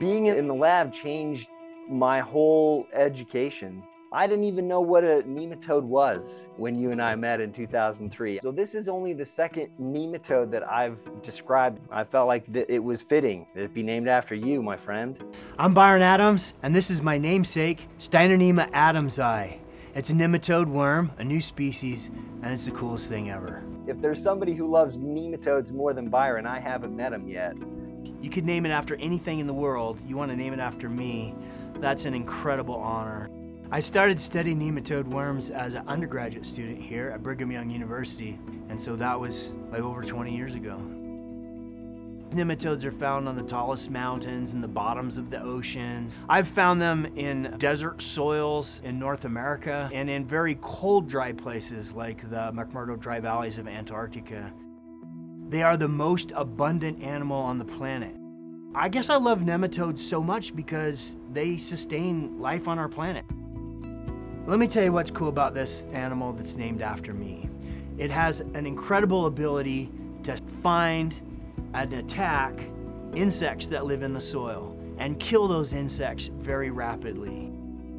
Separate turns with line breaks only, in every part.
Being in the lab changed my whole education. I didn't even know what a nematode was when you and I mm-hmm. met in 2003. So this is only the second nematode that I've described. I felt like it was fitting that it be named after you, my friend.
I'm Byron Adams, and this is my namesake, Steinernema adamsi. It's a nematode worm, a new species, and it's the coolest thing ever.
If there's somebody who loves nematodes more than Byron, I haven't met him yet.
You could name it after anything in the world. You want to name it after me. That's an incredible honor. I started studying nematode worms as an undergraduate student here at Brigham Young University, and so that was like over 20 years ago. Nematodes are found on the tallest mountains and the bottoms of the oceans. I've found them in desert soils in North America and in very cold, dry places like the McMurdo Dry Valleys of Antarctica. They are the most abundant animal on the planet. I guess I love nematodes so much because they sustain life on our planet. Let me tell you what's cool about this animal that's named after me. It has an incredible ability to find and attack insects that live in the soil and kill those insects very rapidly.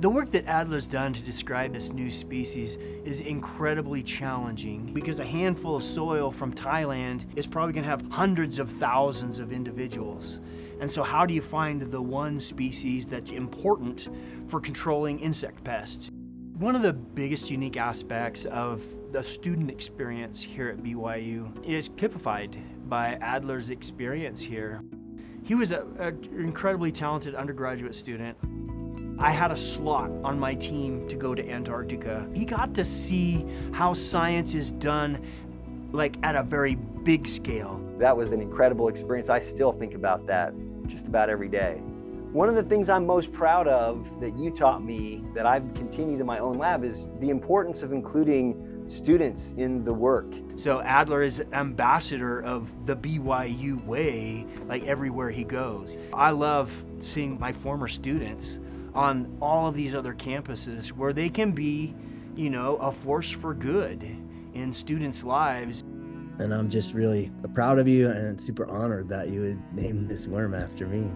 The work that Adler's done to describe this new species is incredibly challenging because a handful of soil from Thailand is probably going to have hundreds of thousands of individuals. And so how do you find the one species that's important for controlling insect pests? One of the biggest unique aspects of the student experience here at BYU is typified by Adler's experience here. He was an incredibly talented undergraduate student. I had a slot on my team to go to Antarctica. He got to see how science is done like at a very big scale.
That was an incredible experience. I still think about that just about every day. One of the things I'm most proud of that you taught me that I've continued in my own lab is the importance of including students in the work.
So Adler is ambassador of the BYU way, like everywhere he goes. I love seeing my former students on all of these other campuses where they can be, you know, a force for good in students' lives.
And I'm just really proud of you and super honored that you would name this worm after me.